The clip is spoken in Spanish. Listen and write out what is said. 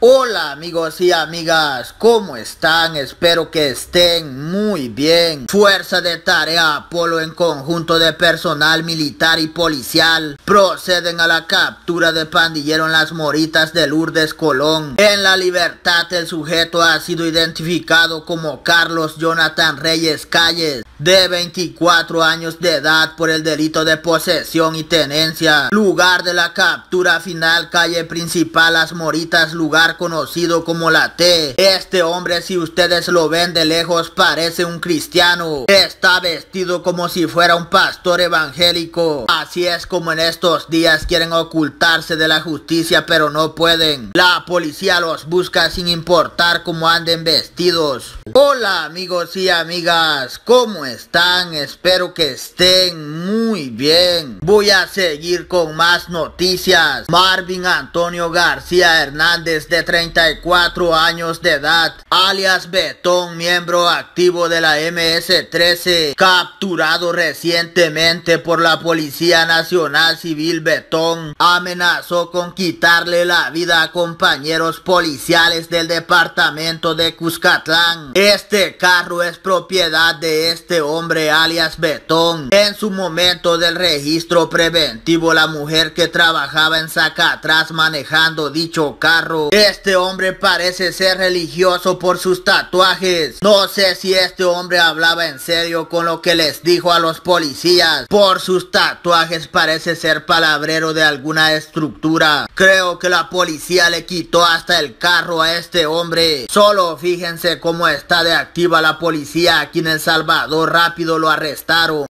Hola amigos y amigas, ¿cómo están? Espero que estén muy bien. Fuerza de Tarea Apolo en conjunto de personal militar y policial proceden a la captura de pandillero en las moritas de Lourdes Colón. En la libertad el sujeto ha sido identificado como Carlos Jonathan Reyes Calles, de 24 años de edad por el delito de posesión y tenencia. Lugar de la captura final, calle principal Las Moritas, lugar conocido como la T. Este hombre, si ustedes lo ven de lejos, parece un cristiano. Está vestido como si fuera un pastor evangélico. Así es como en estos días quieren ocultarse de la justicia, pero no pueden. La policía los busca sin importar cómo anden vestidos. Hola amigos y amigas, ¿cómo están? Espero que estén muy bien. Voy a seguir con más noticias. Marvin Antonio García Hernández de 34 años de edad, alias Betón, miembro activo de la MS-13, capturado recientemente por la Policía Nacional Civil Betón, amenazó con quitarle la vida a compañeros policiales del departamento de Cuscatlán. Este carro es propiedad de este hombre alias Betón. En su momento del registro preventivo, la mujer que trabajaba en Zacatras manejando dicho carro. Este hombre parece ser religioso por sus tatuajes. No sé si este hombre hablaba en serio con lo que les dijo a los policías. Por sus tatuajes parece ser palabrero de alguna estructura. Creo que la policía le quitó hasta el carro a este hombre. Solo fíjense cómo está de activa la policía aquí en El Salvador rápido lo arrestaron.